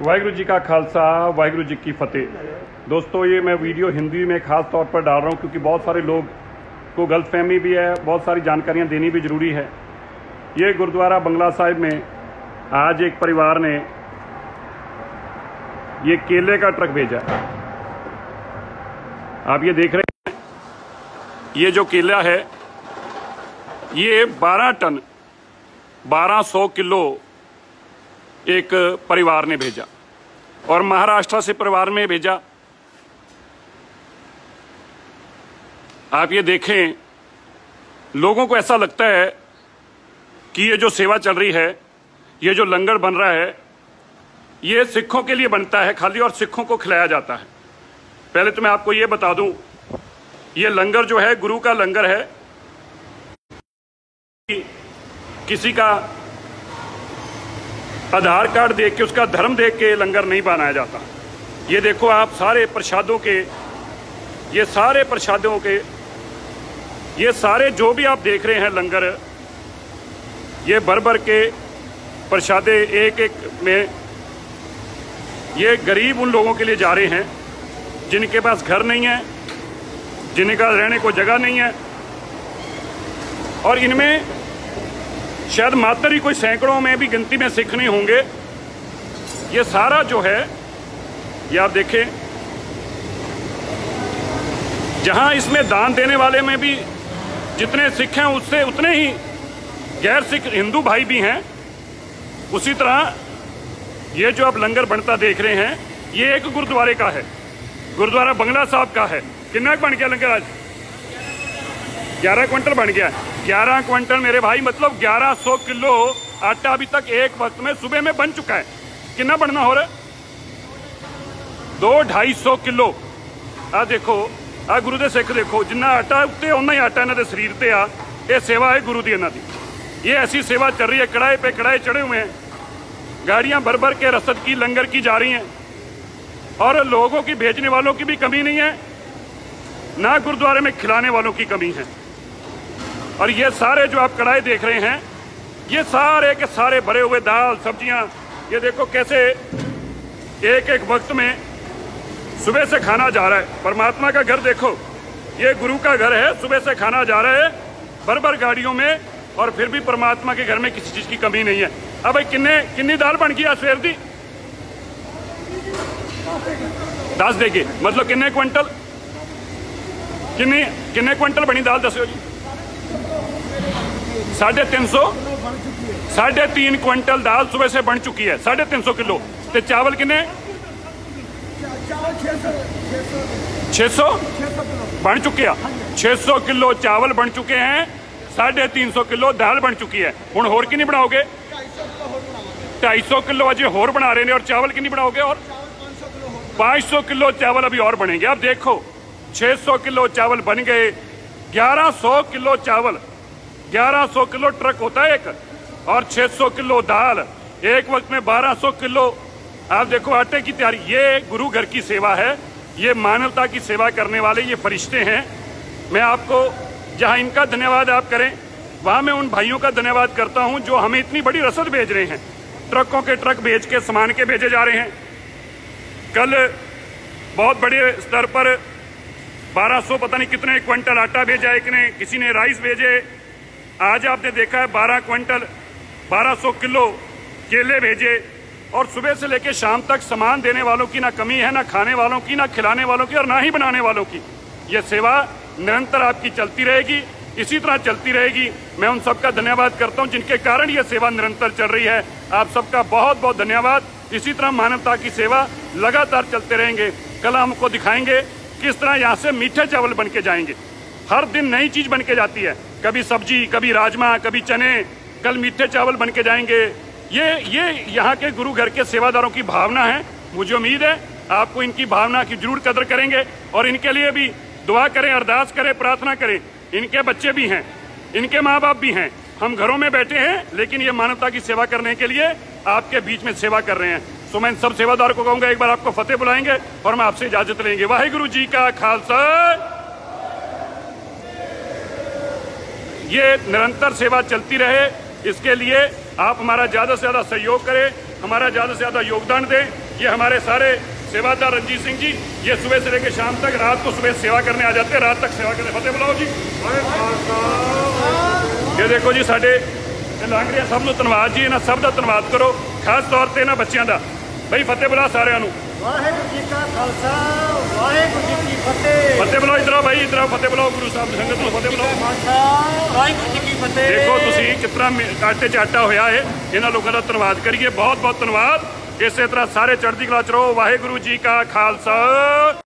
वाहिगुरु जी का खालसा, वाहिगुरु जी की फतेह। दोस्तों, ये मैं वीडियो हिंदी में खास तौर पर डाल रहा हूँ क्योंकि बहुत सारे लोग को गलत फहमी भी है, बहुत सारी जानकारियाँ देनी भी ज़रूरी है। ये गुरुद्वारा बंगला साहिब में आज एक परिवार ने ये केले का ट्रक भेजा। आप ये देख रहे हैं, ये जो केला है, ये 12 टन 1200 किलो एक परिवार ने भेजा और महाराष्ट्र से परिवार में भेजा। आप ये देखें, लोगों को ऐसा लगता है कि ये जो सेवा चल रही है, ये जो लंगर बन रहा है, ये सिखों के लिए बनता है खाली और सिखों को खिलाया जाता है। पहले तो मैं आपको ये बता दूँ, ये लंगर जो है, गुरु का लंगर है। किसी का आधार कार्ड देख के, उसका धर्म देख के लंगर नहीं बनाया जाता। ये देखो आप सारे प्रसादों के, ये सारे प्रसादों के, ये सारे जो भी आप देख रहे हैं लंगर, ये भर भर के प्रसादे एक एक में, ये गरीब उन लोगों के लिए जा रहे हैं, जिनके पास घर नहीं है, जिनका रहने को जगह नहीं है, और इनमें शायद मात्र ही कोई सैकड़ों में भी गिनती में सिख नहीं होंगे। ये सारा जो है, ये आप देखें, जहाँ इसमें दान देने वाले में भी जितने सिख हैं, उससे उतने ही गैर सिख हिंदू भाई भी हैं। उसी तरह ये जो आप लंगर बनता देख रहे हैं, ये एक गुरुद्वारे का है। गुरुद्वारा बंगला साहब का है। किन्ना बन गया लंगर आज। ग्यारह क्विंटल बन गया ग्यारह क्विंटल मेरे भाई मतलब ग्यारह सौ किलो आटा अभी तक एक वक्त में सुबह में बन चुका है कितना बनना हो रहा है दो ढाई सौ किलो आ देखो आ गुरु ਦੇ ਸਿੱਖ ਦੇਖੋ ਜਿੰਨਾ ਆਟਾ ਉੱਤੇ ਉਹਨਾਂ ਹੀ ਆਟਾ ਇਹਨਾਂ ਦੇ ਸਰੀਰ ਤੇ ਆ ਇਹ ਸੇਵਾ ਹੈ ਗੁਰੂ ਦੀ ਇਹਨਾਂ ਦੀ ये ऐसी सेवा चल रही है कड़ाई पे कड़ाई चढ़े हुए हैं गाड़ियां भर भर के रसद की लंगर की जा रही हैं और लोगों की भेजने वालों की भी कमी नहीं है ना गुरुद्वारे में खिलाने वालों की कमी है और ये सारे जो आप कढ़ाई देख रहे हैं, ये सारे के सारे भरे हुए दाल, सब्ज़ियाँ, ये देखो कैसे एक एक वक्त में सुबह से खाना जा रहा है। परमात्मा का घर देखो, ये गुरु का घर है, सुबह से खाना जा रहा है भर भर गाड़ियों में, और फिर भी परमात्मा के घर में किसी चीज़ की कमी नहीं है। अब भाई किन्ने, किन्नी दाल बन गई सवेर दी? दस देगी मतलब किन्ने क्विंटल? किन्नी, किन्ने क्विंटल बनी दाल दसो जी। साढ़े तीन सौ? साढ़े तीन क्विंटल दाल सुबह से बन चुकी है। साढ़े तीन सौ किलो। ते चावल किन्ने? छह सौ? बन चुके हैं। सौ किलो चावल बन चुके हैं। साढ़े तीन सौ किलो दाल बन चुकी है। हूँ होर कि बनाओगे? ढाई सौ किलो अजय होर बना रहे हैं और चावल कि नहीं बनाओगे और? पाँच सौ किलो चावल अभी और बनेंगे। आप देखो, छह सौ किलो चावल बन गए, ग्यारह सौ किलो चावल। 1100 किलो ट्रक होता है एक, और 600 किलो दाल। एक वक्त में 1200 किलो। आप देखो, आटे की तैयारी। ये गुरु घर की सेवा है। ये मानवता की सेवा करने वाले ये फरिश्ते हैं। मैं आपको जहाँ इनका धन्यवाद आप करें, वहाँ मैं उन भाइयों का धन्यवाद करता हूँ जो हमें इतनी बड़ी रसद भेज रहे हैं। ट्रकों के ट्रक भेज के, सामान के भेजे जा रहे हैं। कल बहुत बड़े स्तर पर 1200 पता नहीं कितने क्विंटल आटा भेजा, एक ने किसी ने राइस भेजे आज आपने देखा है 12 क्विंटल 1200 किलो केले भेजे और सुबह से लेकर शाम तक सामान देने वालों की ना कमी है, ना खाने वालों की, ना खिलाने वालों की और ना ही बनाने वालों की। यह सेवा निरंतर आपकी चलती रहेगी, इसी तरह चलती रहेगी। मैं उन सबका धन्यवाद करता हूँ जिनके कारण यह सेवा निरंतर चल रही है। आप सबका बहुत बहुत धन्यवाद। इसी तरह मानवता की सेवा लगातार चलते रहेंगे। कल हमको दिखाएँगे किस तरह यहाँ से मीठे चावल बन के जाएँगे। हर दिन नई चीज़ बन के जाती है। कभी सब्ज़ी, कभी राजमा, कभी चने, कल मीठे चावल बन के जाएँगे। ये ये यहाँ के गुरु घर के सेवादारों की भावना है। मुझे उम्मीद है आपको इनकी भावना की ज़रूर कदर करेंगे और इनके लिए भी दुआ करें, अरदास करें, प्रार्थना करें। इनके बच्चे भी हैं, इनके माँ बाप भी हैं। हम घरों में बैठे हैं, लेकिन ये मानवता की सेवा करने के लिए आपके बीच में सेवा कर रहे हैं। तो मैं इन सब सेवादार को कहूँगा, एक बार आपको फतेह बुलाएँगे और मैं आपसे इजाज़त लेंगे। वाहिगुरु जी का खालसा। ये निरंतर सेवा चलती रहे इसके लिए आप हमारा ज़्यादा से ज़्यादा सहयोग करें हमारा ज़्यादा से ज़्यादा योगदान दें ये हमारे सारे सेवादार रंजीत सिंह जी ये सुबह से लेकर शाम तक रात को सुबह सेवा करने आ जाते हैं रात तक सेवा करने फतेह बुलाओ जी ਇਹ ਦੇਖੋ ਜੀ ਸਾਡੇ ਇਹ ਲੰਘ ਰਿਹਾ ਸਭ ਨੂੰ ਧੰਨਵਾਦ ਜੀ ਇਹਨਾਂ ਸਭ ਦਾ ਧੰਨਵਾਦ ਕਰੋ ਖਾਸ ਤੌਰ ਤੇ ਇਹਨਾਂ ਬੱਚਿਆਂ ਦਾ ਬਈ ਫਤਿਹ ਬੁਲਾ ਸਾਰਿਆਂ ਨੂੰ ਵਾਹਿਗੁਰੂ ਜੀ ਕਾ ਖਾਲਸਾ ਵਾਹਿਗੁਰੂ ਜੀ ਕੀ ਫਤਿਹ ਫਤਿਹ ਬੁਲਾਓ ਇਧਰ ਆਓ ਭਾਈ ਇਧਰ ਆਓ ਫਤਿਹ ਬੁਲਾਓ ਗੁਰੂ ਸਾਹਿਬ ਦੀ ਸੰਗਤ ਨੂੰ ਫਤਿਹ ਬੁਲਾਓ ਖਾਲਸਾ ਵਾਹਿਗੁਰੂ ਜੀ ਕੀ ਫਤਿਹ ਦੇਖੋ ਤੁਸੀਂ ਕਿਸ ਤਰ੍ਹਾਂ ਮੇ- ਆਟੇ 'ਚ ਆਟਾ ਹੋਇਆ ਹੈ ਇਹਨਾਂ ਲੋਕਾਂ ਦਾ ਧੰਨਵਾਦ ਕਰੀਏ। ਬਹੁਤ ਬਹੁਤ ਧੰਨਵਾਦ। ਇਸੇ ਤਰ੍ਹਾਂ ਸਾਰੇ ਚੜ੍ਹਦੀ ਕਲਾ ਚ ਰਹੋ। ਵਾਹਿਗੁਰੂ ਜੀ ਕਾ ਖਾਲਸਾ।